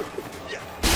Yeah.